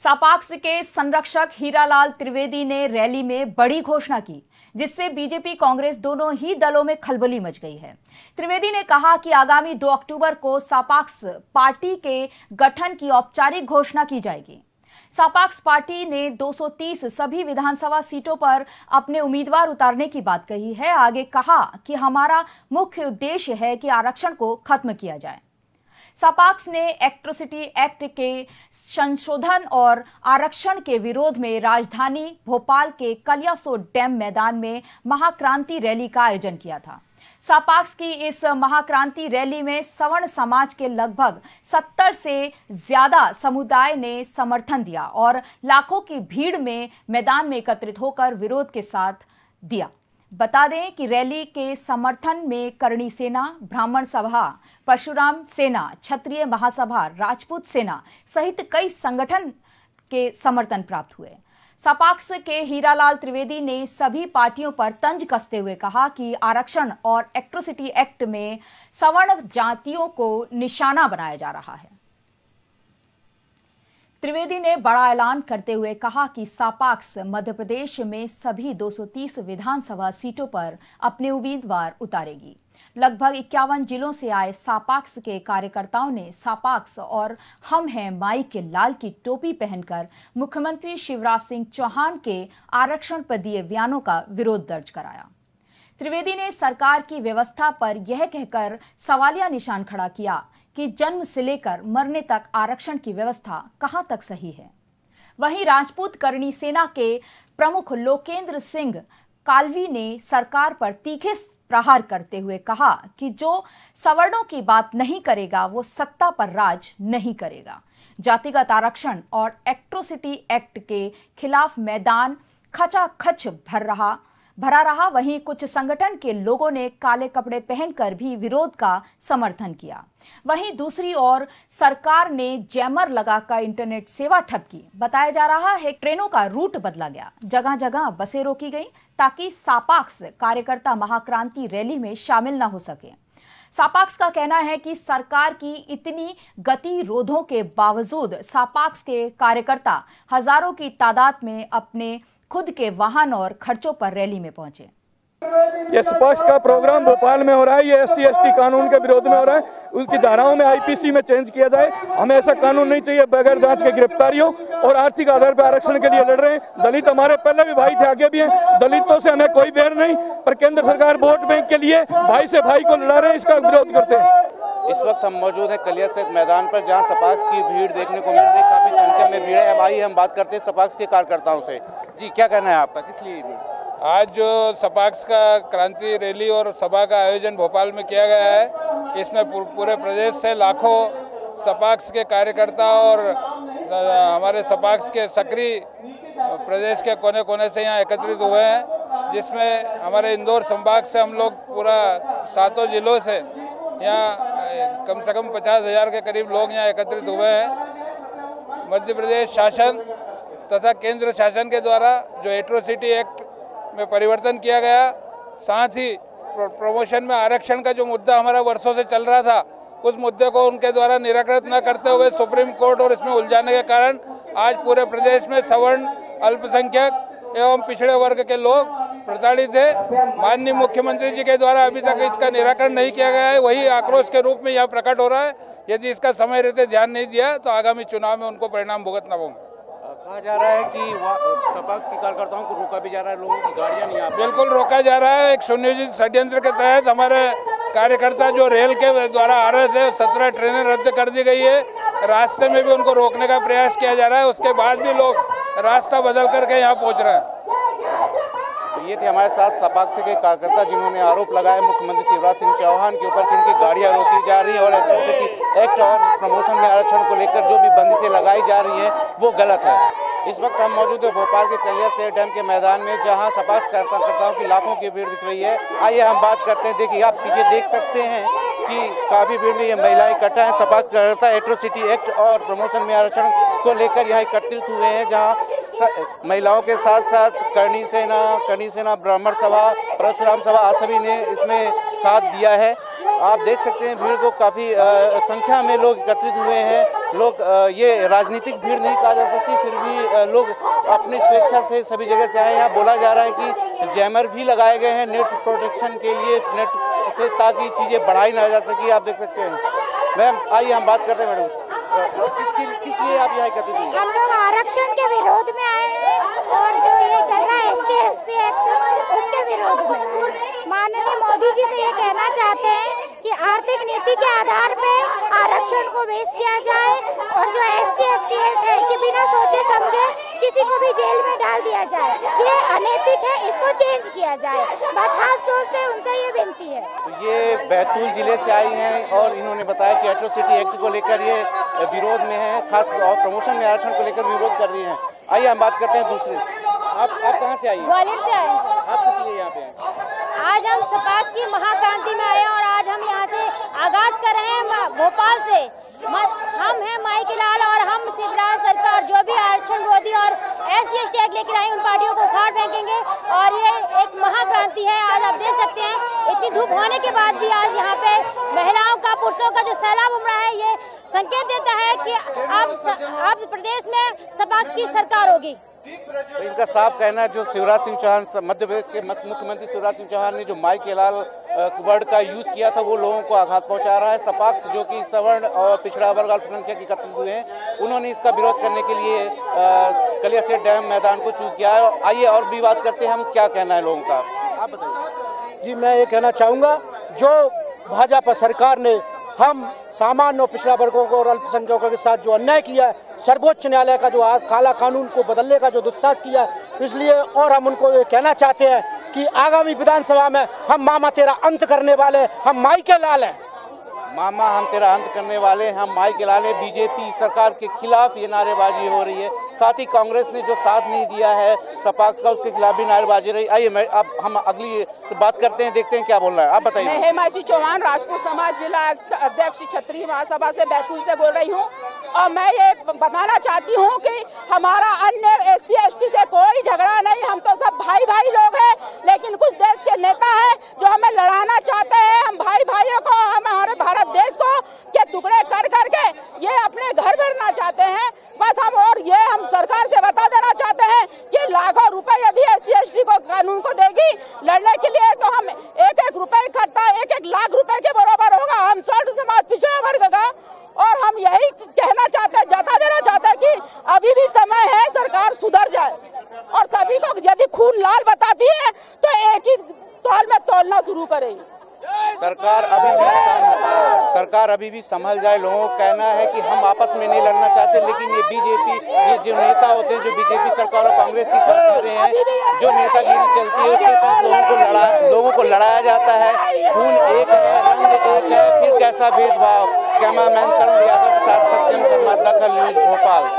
सापाक्स के संरक्षक हीरालाल त्रिवेदी ने रैली में बड़ी घोषणा की, जिससे बीजेपी कांग्रेस दोनों ही दलों में खलबली मच गई है। त्रिवेदी ने कहा कि आगामी 2 अक्टूबर को सापाक्स पार्टी के गठन की औपचारिक घोषणा की जाएगी। सापाक्स पार्टी ने 230 सभी विधानसभा सीटों पर अपने उम्मीदवार उतारने की बात कही है। आगे कहा कि हमारा मुख्य उद्देश्य है कि आरक्षण को खत्म किया जाए। सपाक्स ने एक्ट्रोसिटी एक्ट के संशोधन और आरक्षण के विरोध में राजधानी भोपाल के कलियासो डैम मैदान में महाक्रांति रैली का आयोजन किया था। सापाक्स की इस महाक्रांति रैली में सवर्ण समाज के लगभग 70 से ज़्यादा समुदाय ने समर्थन दिया और लाखों की भीड़ में मैदान में एकत्रित होकर विरोध के साथ दिया। बता दें कि रैली के समर्थन में करणी सेना, ब्राह्मण सभा, परशुराम सेना, क्षत्रिय महासभा, राजपूत सेना सहित कई संगठन के समर्थन प्राप्त हुए। सपाक्स के हीरालाल त्रिवेदी ने सभी पार्टियों पर तंज कसते हुए कहा कि आरक्षण और एक्ट्रोसिटी एक्ट में सवर्ण जातियों को निशाना बनाया जा रहा है। त्रिवेदी ने बड़ा ऐलान करते हुए कहा कि सापाक्स मध्य प्रदेश में सभी 230 विधानसभा सीटों पर अपने उम्मीदवार उतारेगी। लगभग इक्यावन जिलों से आए सापाक्स के कार्यकर्ताओं ने सापाक्स और हम हैं माई के लाल की टोपी पहनकर मुख्यमंत्री शिवराज सिंह चौहान के आरक्षण पर दिए बयानों का विरोध दर्ज कराया। त्रिवेदी ने सरकार की व्यवस्था पर यह कहकर सवालिया निशान खड़ा किया कि जन्म से लेकर मरने तक आरक्षण की व्यवस्था कहाँ तक सही है? वहीं राजपूत करणी सेना के प्रमुख लोकेंद्र सिंह कालवी ने सरकार पर तीखे प्रहार करते हुए कहा कि जो सवर्णों की बात नहीं करेगा, वो सत्ता पर राज नहीं करेगा। जातिगत आरक्षण और एक्ट्रोसिटी एक्ट के खिलाफ मैदान खचाखच भर रहा। भरा रहा, वहीं कुछ संगठन के लोगों ने काले कपड़े पहनकर भी विरोध का समर्थन किया। वहीं दूसरी ओर, सरकार ने जैमर लगाकर इंटरनेट सेवा ठप की। बताया जा रहा है, ट्रेनों का रूट बदला गया। जगह जगह बसें रोकी गई, ताकि सापाक्स कार्यकर्ता महाक्रांति रैली में शामिल न हो सके। सापाक्स का कहना है कि सरकार की इतनी गतिरोधों के बावजूद सापाक्स के कार्यकर्ता हज़ारों की तादाद में अपने खुद के वाहन और खर्चों पर रैली में पहुँचे। ये स्पष्ट का प्रोग्राम भोपाल में हो रहा है, ये एस सी कानून के विरोध में हो रहा है। उसकी धाराओं में आईपीसी में चेंज किया जाए। हमें ऐसा कानून नहीं चाहिए, बगैर जाँच के गिरफ्तारियों और आर्थिक आधार पर आरक्षण के लिए लड़ रहे हैं। दलित हमारे पहले भी भाई थे, आगे भी हैं। दलितों से हमें कोई बैर नहीं, पर केंद्र सरकार वोट बैंक के लिए भाई से भाई को लड़ा रहे हैं, इसका विरोध करते हैं। इस वक्त हम मौजूद हैं कलिया से मैदान पर, जहाँ सपाक्स की भीड़ देखने को मिल रही है। काफ़ी संख्या में भीड़ है। आइए, हम बात करते हैं सपाक्स के कार्यकर्ताओं से। जी, क्या कहना है आपका? किस लिए आज जो सपाक्स का क्रांति रैली और सभा का आयोजन भोपाल में किया गया है, इसमें पूरे प्रदेश से लाखों सपाक्स के कार्यकर्ता और हमारे सपाक्स के सक्रिय प्रदेश के कोने कोने से यहाँ एकत्रित हुए हैं, जिसमें हमारे इंदौर संभाग से हम लोग पूरा सातों जिलों से यहाँ कम से कम पचास हज़ार के करीब लोग यहाँ एकत्रित हुए हैं। मध्य प्रदेश शासन तथा केंद्र शासन के द्वारा जो एट्रोसिटी एक्ट में परिवर्तन किया गया, साथ ही प्रमोशन में आरक्षण का जो मुद्दा हमारा वर्षों से चल रहा था, उस मुद्दे को उनके द्वारा निराकृत न करते हुए सुप्रीम कोर्ट और इसमें उलझाने के कारण आज पूरे प्रदेश में सवर्ण, अल्पसंख्यक एवं पिछड़े वर्ग के लोग प्रताड़ित है। माननीय मुख्यमंत्री जी के द्वारा अभी तक इसका निराकरण नहीं किया गया है। वही आक्रोश के रूप में यह प्रकट हो रहा है। यदि इसका समय रहते ध्यान नहीं दिया तो आगामी चुनाव में उनको परिणाम भुगतना होगा। कहा जा रहा है कि सपाक्स के कार्यकर्ताओं को रोका भी जा रहा है लोगों की गाड़ियाँ नहीं आ बिल्कुल रोका जा रहा है। एक सुनियोजित षड्यंत्र के तहत हमारे कार्यकर्ता जो रेल के द्वारा आ रहे थे सत्रह ट्रेनें रद्द कर दी गई है। रास्ते में भी उनको रोकने का प्रयास किया जा रहा है। उसके बाद भी लोग रास्ता बदल करके यहाँ पहुँच रहे हैं। ये थे हमारे साथ सपाक्ष के कार्यकर्ता जिन्होंने आरोप लगाया। मुख्यमंत्री शिवराज सिंह चौहान के ऊपर कि उनकी गाड़ियाँ रोकी जा रही है और एक्ट और प्रमोशन में आरक्षण को लेकर जो भी बंदिशें लगाई जा रही हैं, वो गलत है। इस वक्त हम मौजूद है भोपाल के कलिया से डैम के मैदान में, जहाँ सपास कार्यकर्ताओं की लाखों की भीड़ दिख रही है। आइए हम बात करते हैं। देखिए, आप पीछे देख सकते हैं कि काफ़ी भीड़ में ये महिलाएँ इकट्ठा है। सपास कार्यकर्ता एट्रोसिटी एक्ट और प्रमोशन में आरक्षण को लेकर यहाँ एकत्रित हुए हैं, जहाँ महिलाओं के साथ साथ करणी सेना करणी सेना, ब्राह्मण सभा, परशुराम सभा सभी ने इसमें साथ दिया है। आप देख सकते हैं, भीड़ को काफ़ी संख्या में लोग एकत्रित हुए हैं। लोग ये राजनीतिक भीड़ नहीं कहा जा सकती, फिर भी लोग अपनी स्वेच्छा से सभी जगह से आए यहाँ बोला जा रहा है कि जैमर भी लगाए गए हैं नेट प्रोटेक्शन के लिए, नेट से ताकि चीज़ें बढ़ाई ना जा सकी, आप देख सकते हैं। मैम, आइए हम बात करते हैं, मैडम। किस लिए आप यहाँ एकत्रित हुई हम लोग आरक्षण के विरोध में आए हैं और जो ये चल रहा है S T S C act, उसके विरोध में। माननीय मोदी जी से ये कहना चाहते हैं कि आर्थिक नीति के आधार पे आरक्षण को बेस किया जाए और जो S C F T act है कि बिना सोचे समझे किसी को भी जेल में डाल दिया जाए। ये अनैतिक है इसको चेंज किया जाए। बस हाथ सोच से उनसे ये विनती है। ये बैतूल ज़िले से आई हैं और इन्होंने बताया कि एट्रोसिटी एक्ट को लेकर ये विरोध में है खास और प्रमोशन में आरक्षण को लेकर विरोध कर रही है। आइए हम बात करते हैं दूसरे। आप आप कहाँ से आई ग्वालियर से आए आप किस लिए यहाँ पे हैं? आज हम सपाक की महाक्रांति में आए और आज हम यहाँ से आगाज़ कर रहे हैं भोपाल से। हम हैं माई लाल और हम शिवराज सरकार, जो भी आरक्षण विरोधी और एस सी एस लेकर आई उन पार्टियों को उखाड़ फेंकेंगे। और ये एक महाक्रांति है, आज आप देख सकते हैं। इतनी धूप होने के बाद भी आज यहाँ पे महिलाओं का, पुरुषों का जो सैलाब उमड़ा है, ये संकेत देता है कि अब अब प्रदेश में सपा की सरकार होगी। तो इनका साफ़ कहना है, जो शिवराज सिंह चौहान मध्य प्रदेश के मुख्यमंत्री शिवराज सिंह चौहान ने जो माई के लाल वर्ड का यूज़ किया था, वो लोगों को आघात पहुँचा रहा है। सपाक्स जो कि सवर्ण और पिछड़ा वर्ग अल्पसंख्यक एकत्रित हुए हैं, उन्होंने इसका विरोध करने के लिए कलियासेट डैम मैदान को चूज़ किया है। आइए और भी बात करते हैं, हम क्या कहना है लोगों का? आप बताइए। जी, मैं ये कहना चाहूँगा, जो भाजपा सरकार ने हम सामान्य और पिछड़ा वर्गों को और अल्पसंख्यकों के साथ जो अन्याय किया है, सर्वोच्च न्यायालय का जो काला कानून को बदलने का जो दुस्साहस किया है, इसलिए और हम उनको ये कहना चाहते हैं कि आगामी विधानसभा में हम मामा तेरा अंत करने वाले हम माई के लाल हैं। मामा, हम तेरा अंत करने वाले हैं। हम माइक लाले बीजेपी सरकार के खिलाफ ये नारेबाजी हो रही है। साथ ही कांग्रेस ने जो साथ नहीं दिया है सपाक्स का, उसके खिलाफ भी नारेबाजी रही। आइए अब हम अगली तो बात करते हैं, देखते हैं क्या बोल रहा है। आप बताइए। हेमा हेमाशी चौहान, राजपूत समाज जिला अध्यक्ष क्षत्रिय महासभा से बैतूल से बोल रही हूँ। और मैं ये बताना चाहती हूँ कि हमारा अन्य एस सी से कोई झगड़ा नहीं। हम तो सब भाई भाई लोग हैं, लेकिन कुछ देश के नेता हैं जो हमें लड़ाना चाहते हैं। हम भाई भाइयों को, हमारे भारत देश को के टुकड़े कर करके ये अपने घर भरना चाहते हैं। बस हम और ये हम सरकार से बता देना चाहते हैं कि लाखों रुपए यदि एस सी को कानून को देगी लड़ने के लिए तो हम एक एक रुपए इकट्ठा एक एक लाख रुपए के बराबर होगा। हम सौट समाज पिछड़ा वर्ग का और हम यही कहना चाहते हैं जता देना चाहते हैं कि अभी भी समय है सरकार सुधर जाए। और सभी को यदि खून लाल बताती है तो एक ही तौल में तोलना शुरू करेगी। सरकार अभी भी सरकार अभी भी संभल जाए, लोगों का कहना है कि हम आपस में नहीं लड़ना चाहते, लेकिन ये बीजेपी ये जो नेता होते हैं, जो बीजेपी सरकार और कांग्रेस की सरकारें हैं, जो नेतागिरी चलती है, उसके साथ लोगों को लड़ा, लोगों को लड़ाया जाता है। खून एक है, रंग एक है, फिर कैसा भेदभाव? कैमरामैन तरुण यादव के साथ सत्यम शर्मा, दखल न्यूज़, भोपाल।